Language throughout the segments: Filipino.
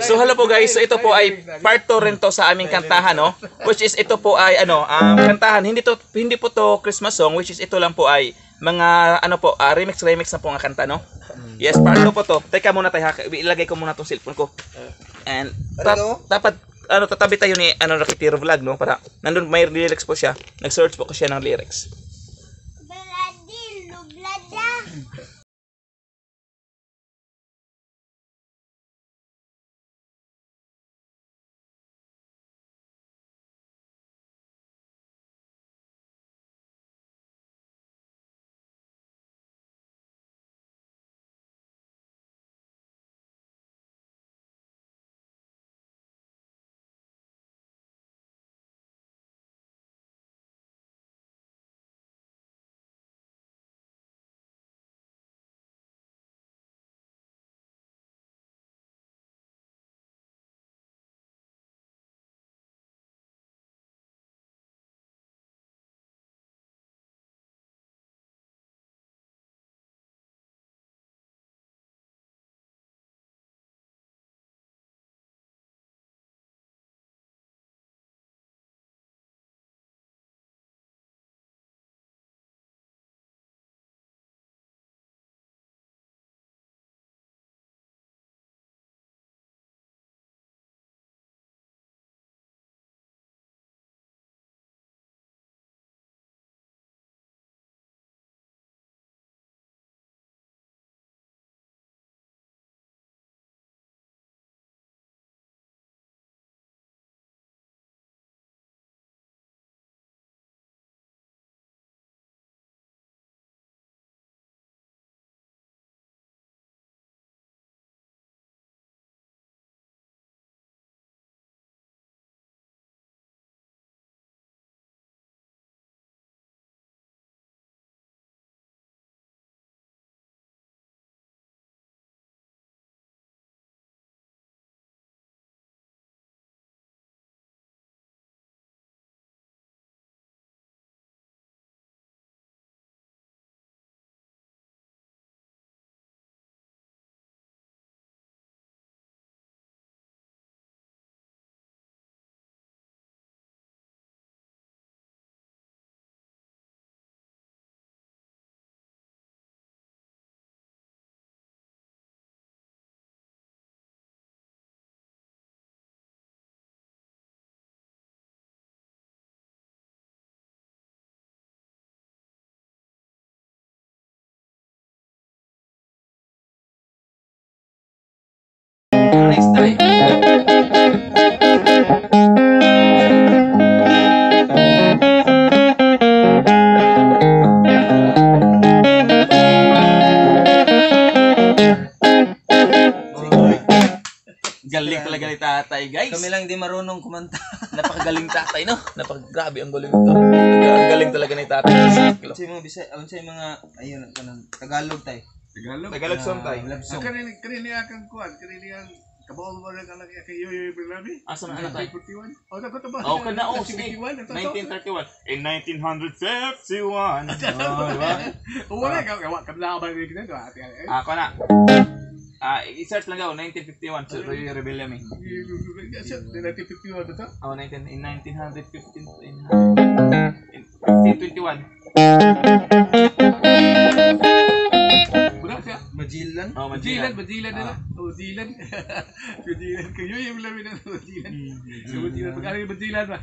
So hello po guys, so ito po ay part 2 rin to sa aming kantahan no. Which is ito po ay ano, um, kantahan hindi to hindi po to Christmas song which is ito lang po ay mga ano po, ah, remix remix na po nga kanta no. Yes, part 2 po to. Teka muna tayo, ilagay ko muna tong cellphone ko. And tap- Ano? dapat ano tatabi tayo ni ano Rakitiro vlog no para nandun may lyrics po siya. Nag-search po ko siya ng lyrics. Lublada. tatay, guys. Kami lang di marunong kumanta. Napakagaling tatay, no? Napakagrabe ang galing nito. Ang galing talaga ni tatay. Unsay mga bisay, unsay mga ayun kanang Tagalog tay. Tagalog. Tagalog song tayo. Love Ang song. kanini kanini akang kuan, kanini ang kabaw mo rin ang kay Yoyo Berlami. Asa na ano tayo? 1941. Oh, nako to ba? Oh, kana oh, sige. 1951. 1931. In 1951. Oh? Wala ka gawa ka na ba ate. Ah, ako na. Ah, i-search lang daw, 1951. So, Roy Rebellion eh. 1951 to. Oh, 19, in 1915, in, in 1521. Wala siya. Magellan. Oh, Majilan, Magellan. majilan na. Oh, dilan. Majilan kayo yung Berlami na majilan. So, majilan pag ano majilan ba?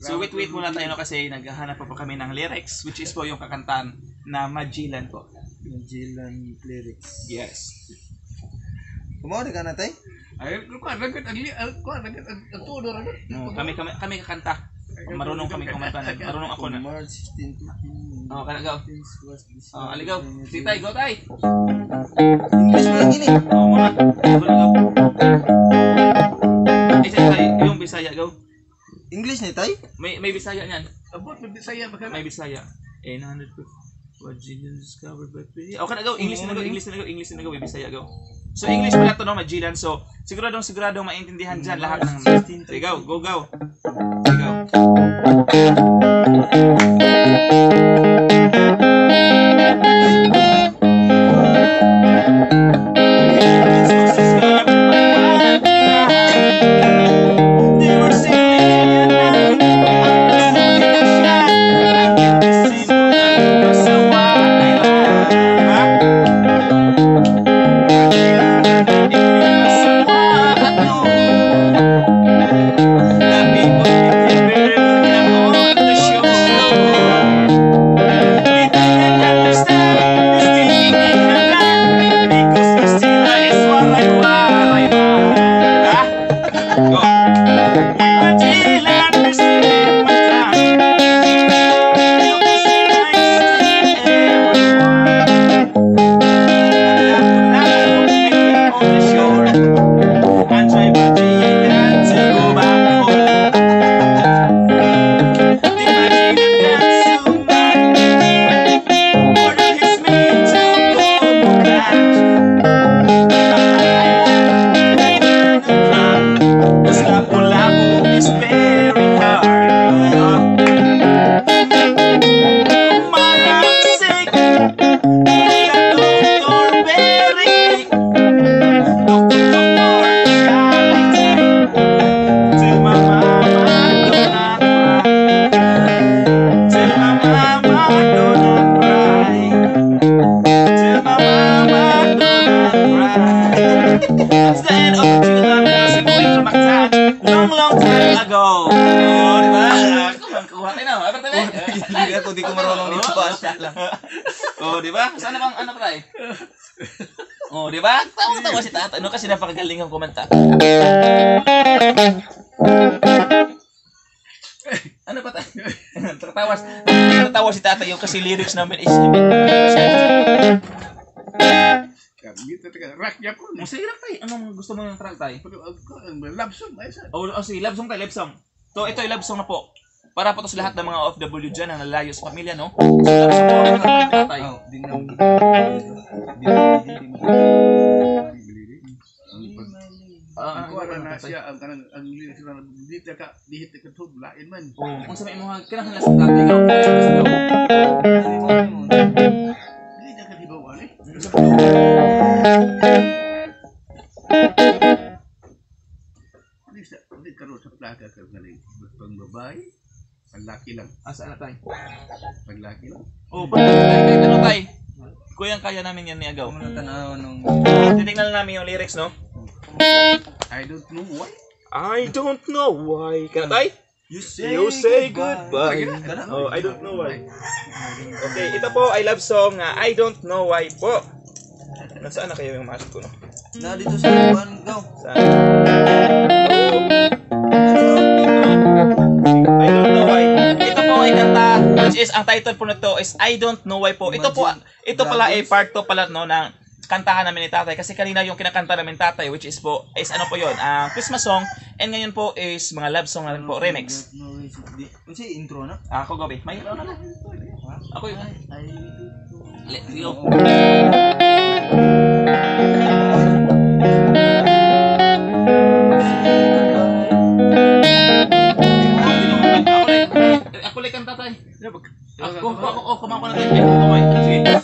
So, wait, wait muna tayo no, kasi naghahanap pa po kami ng lyrics, which is po yung kakantahan na Magellan po. Magellan lyrics. Yes. Kumaw ka na tay? Ay, ko ragat ang li, ko ragat ang todo ragat. No, kami, kami, kami kakanta. Marunong kami kumanta. Marunong ako na. March 16 15. Oh, kana gaw. was this. Oh, aligaw. Si tay, go tay. English mo lang gini. Oh, muna. Go, go. Eh, si tay, yung Bisaya, go. English ni tay? May, may Bisaya niyan. Abot mo Bisaya ba May Bisaya. 800 What genius discovered by Pili. Okay na go, English na go, English na go, English na may Bisaya go. So English pala to no, Magellan. So siguradong siguradong maintindihan diyan lahat ng Sige, go, go, go. Sige, go. Di ba? Sana bang ano tayo? Oh, di ba? Tawa-tawa si tata. Ano kasi napakagaling ang kumanta. Ano pa tayo? Tatawa, tatawa si tata yung kasi lyrics namin is Gitu teka, rak ya ko. Masaya lang tayo. Anong gusto mo yung track tayo? Love song ay sa. Oh, oh sige, love song tayo, love song. So, ito yung love song na po. Para po to sa lahat ng mga OFW dyan na nalayo sa pamilya, no? So, song po ang track tayo. Oh, di na. Ah, Ang kuha na siya ang kanang ang lyrics na dito ka dihit ka tub lain man. Oh, kung sa may mga sa tatay, ikaw, ikaw, ikaw. Dili ka di bawa ni. Di sa di karo sa plaka ka galing. Pang babae, panlaki lang. Asa na tayo? Panlaki lang. Oh, pag tayo, ano tayo? Kuyang kaya namin yan ni Agaw. Na tanaw nung... Titignan namin yung lyrics, no? I don't know why. I don't know why. Kaya tayo? You say, You say goodbye. Kana? Oh, I don't know why. Okay, ito po ay love song na I don't know why po. Nasaan na kayo yung mask ko, no? Na dito sa kuan go. Saan? I which is, ang title po nito is I don't know why po. Ito po, ito pala ay part 2 pala, no, ng kantahan namin ni tatay. Kasi kanina yung kinakanta namin tatay, which is po, is ano po yun, ah Christmas song. And ngayon po is mga love song na rin po, remix. Unsa intro na? Ah, Ako gabi. May ano na. Ako yun. Let's go. Ako, ako, ako, kumako na tayo. Okay, sige.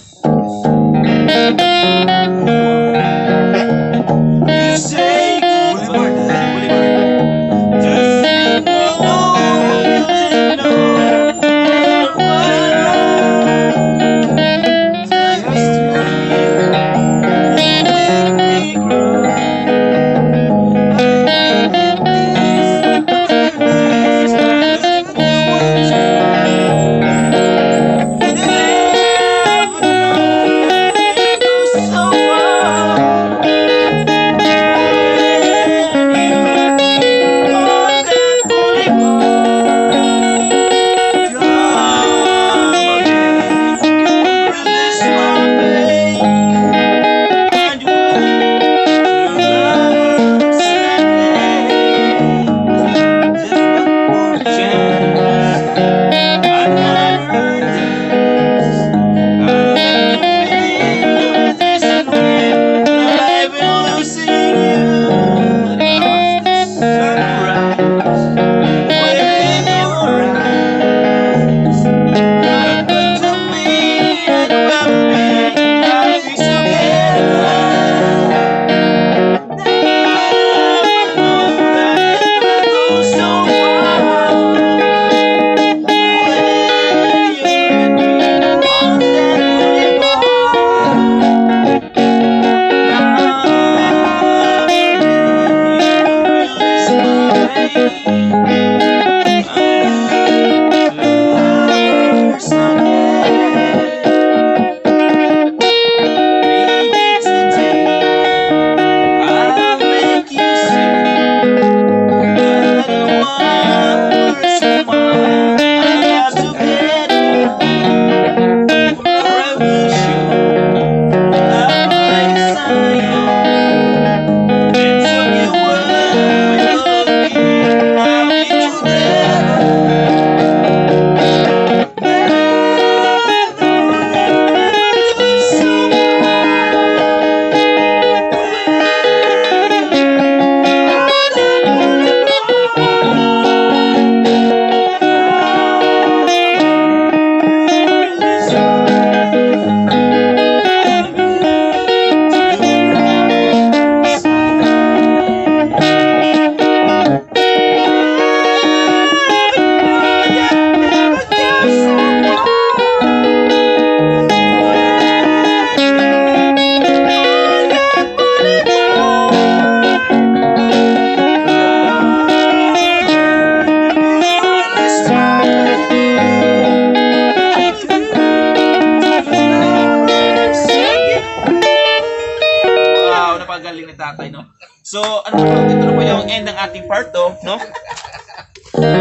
Part 2, no?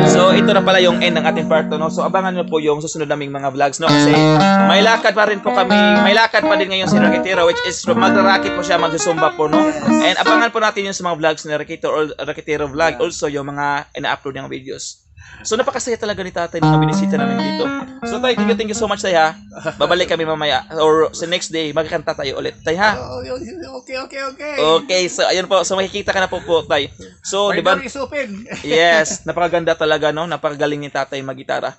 So, ito na pala yung end ng ating part 2, no? So, abangan nyo po yung susunod naming mga vlogs, no? Kasi may lakad pa rin po kami, may lakad pa din ngayon si Rakitero, which is magrarakit po siya, magsusumba po, no? And abangan po natin yung sa mga vlogs ni Rakitero, or Rakitero vlog, also yung mga ina-upload niyang videos. So, napakasaya talaga ni tatay nung binisita namin dito. So, tay, thank you, thank you so much, tay, ha? Babalik kami mamaya, or sa next day, magkakanta tayo ulit, tay, ha? Oh, okay, okay, okay. Okay, so ayun po, so makikita ka na po po, tay. So, di ba? Yes, napakaganda talaga, no? Napakagaling ni tatay mag-gitara.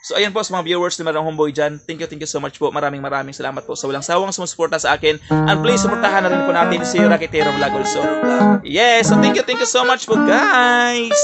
So, ayun po sa mga viewers ni Marang Homeboy dyan. Thank you, thank you so much po. Maraming maraming salamat po sa walang sawang sumusuporta sa akin. And please, suportahan na rin po natin si Rakitero Vlog also. Yes, so thank you, thank you so much po, guys!